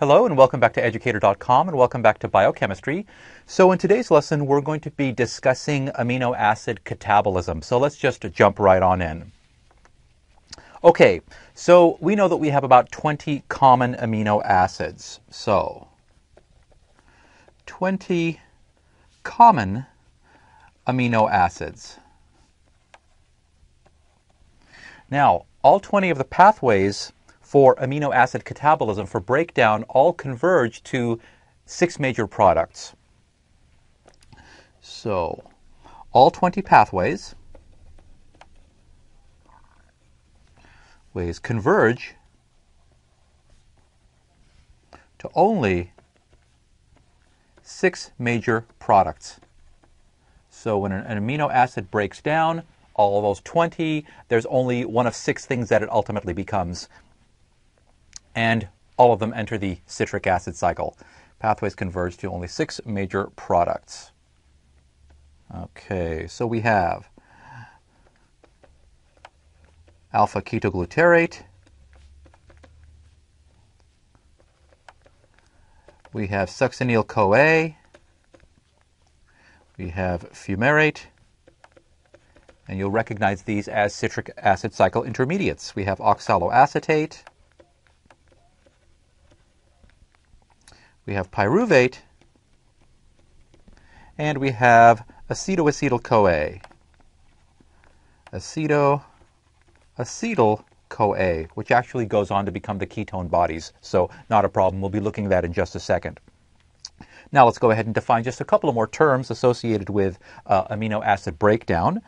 Hello and welcome back to educator.com and welcome back to biochemistry. So in today's lesson we're going to be discussing amino acid catabolism. So let's just jump right on in. Okay, so we know that we have about 20 common amino acids. So 20 common amino acids. Now, all 20 of the pathways for amino acid catabolism, for breakdown, all converge to six major products. So, all 20 pathways ways converge to only six major products. So when an, an amino acid breaks down, all of those 20, there's only one of six things that it ultimately becomes and all of them enter the citric acid cycle. Pathways converge to only six major products. Okay, so we have alpha ketoglutarate. We have succinyl CoA. We have fumarate. And you'll recognize these as citric acid cycle intermediates. We have oxaloacetate. We have pyruvate, and we have acetoacetyl CoA. Aceto acetyl CoA, which actually goes on to become the ketone bodies. So, not a problem. We'll be looking at that in just a second. Now, let's go ahead and define just a couple of more terms associated with uh, amino acid breakdown.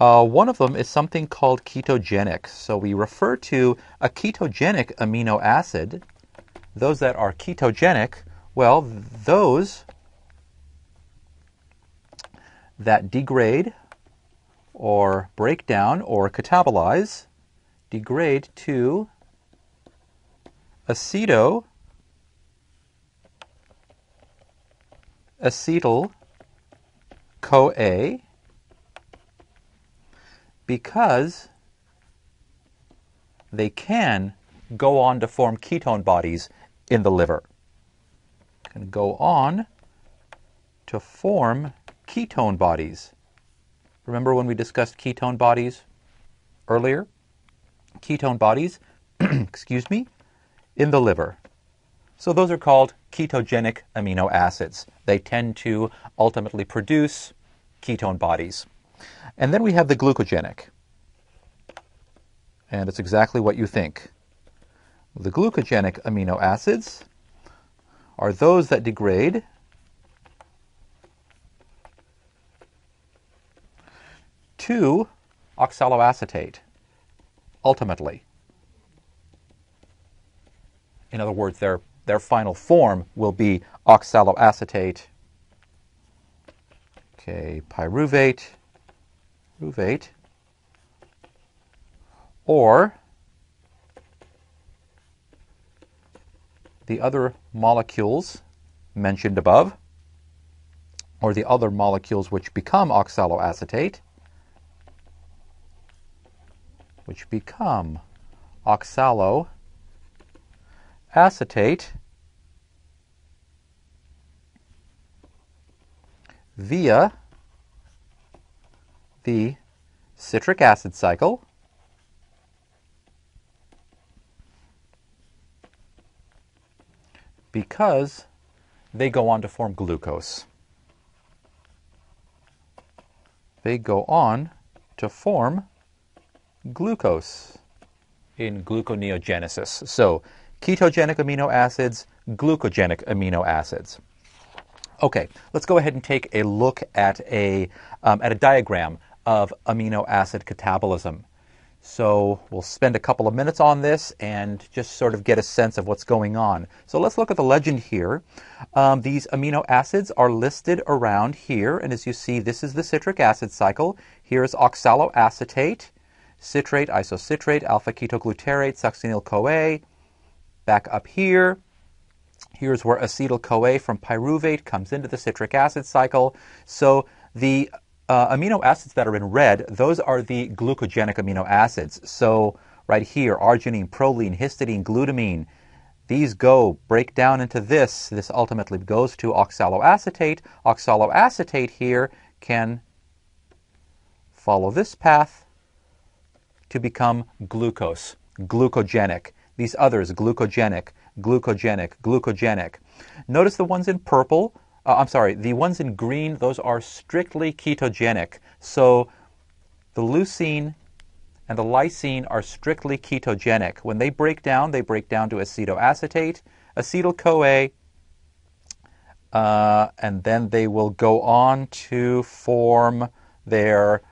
Uh, one of them is something called ketogenic. So, we refer to a ketogenic amino acid, those that are ketogenic well, those that degrade or break down or catabolize degrade to aceto acetyl CoA because they can go on to form ketone bodies in the liver can go on to form ketone bodies. Remember when we discussed ketone bodies earlier? Ketone bodies, excuse me, in the liver. So those are called ketogenic amino acids. They tend to ultimately produce ketone bodies. And then we have the glucogenic. And it's exactly what you think. The glucogenic amino acids are those that degrade to oxaloacetate, ultimately. In other words, their, their final form will be oxaloacetate, okay, pyruvate, pyruvate, or the other molecules mentioned above, or the other molecules which become oxaloacetate, which become oxaloacetate via the citric acid cycle because they go on to form glucose. They go on to form glucose in gluconeogenesis. So, ketogenic amino acids, glucogenic amino acids. Okay, let's go ahead and take a look at a, um, at a diagram of amino acid catabolism. So we'll spend a couple of minutes on this and just sort of get a sense of what's going on. So let's look at the legend here. Um, these amino acids are listed around here, and as you see, this is the citric acid cycle. Here is oxaloacetate, citrate, isocitrate, alpha ketoglutarate, succinyl CoA. Back up here, here's where acetyl CoA from pyruvate comes into the citric acid cycle. So the uh, amino acids that are in red, those are the glucogenic amino acids. So right here, arginine, proline, histidine, glutamine, These go, break down into this. This ultimately goes to oxaloacetate. Oxaloacetate here can follow this path to become glucose, glucogenic. These others, glucogenic, glucogenic, glucogenic. Notice the ones in purple, uh, I'm sorry, the ones in green, those are strictly ketogenic. So the leucine and the lysine are strictly ketogenic. When they break down, they break down to acetoacetate, acetyl CoA, uh, and then they will go on to form their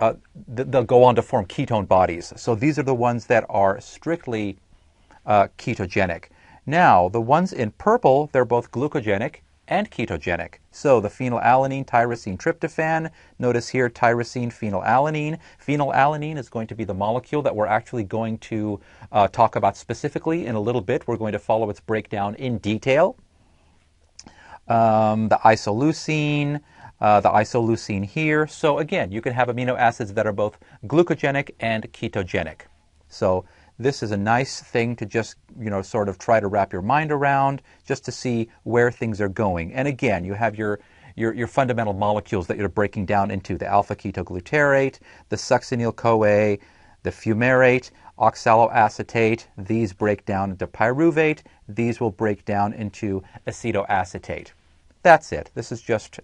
uh, they'll go on to form ketone bodies. So these are the ones that are strictly uh, ketogenic. Now, the ones in purple, they're both glucogenic and ketogenic. So the phenylalanine, tyrosine, tryptophan. Notice here tyrosine, phenylalanine. Phenylalanine is going to be the molecule that we're actually going to uh, talk about specifically in a little bit. We're going to follow its breakdown in detail. Um, the isoleucine, uh, the isoleucine here. So again, you can have amino acids that are both glucogenic and ketogenic. So this is a nice thing to just, you know, sort of try to wrap your mind around just to see where things are going. And again, you have your your, your fundamental molecules that you're breaking down into the alpha ketoglutarate, the succinyl CoA, the fumarate, oxaloacetate. These break down into pyruvate. These will break down into acetoacetate. That's it. This is just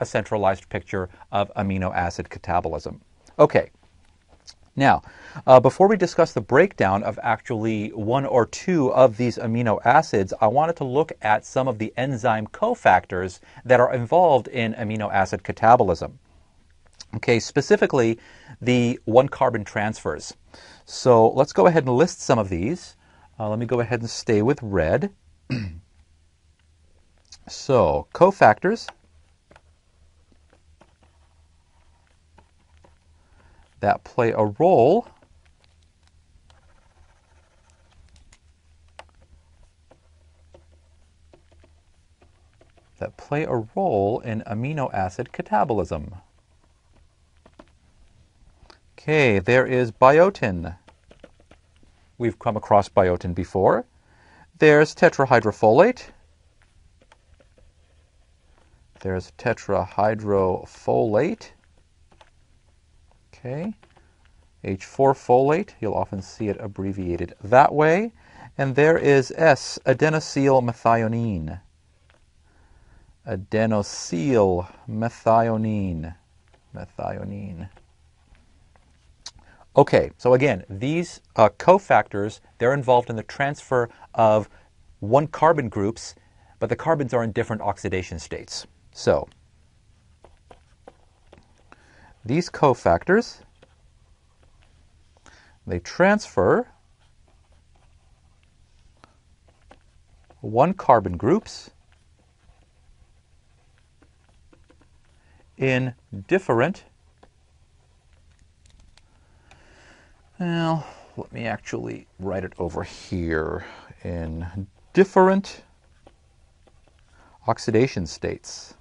a centralized picture of amino acid catabolism. Okay. Now, uh, before we discuss the breakdown of actually one or two of these amino acids, I wanted to look at some of the enzyme cofactors that are involved in amino acid catabolism. Okay, specifically the one carbon transfers. So let's go ahead and list some of these. Uh, let me go ahead and stay with red. so, cofactors that play a role that play a role in amino acid catabolism. Okay, there is biotin. We've come across biotin before. There's tetrahydrofolate. There's tetrahydrofolate. Okay. H4 folate, you'll often see it abbreviated that way. And there is S, adenosyl methionine. Adenosyl methionine. Methionine. Okay, so again, these uh, cofactors, they're involved in the transfer of one carbon groups, but the carbons are in different oxidation states. So, these cofactors, they transfer one carbon groups in different well let me actually write it over here in different oxidation states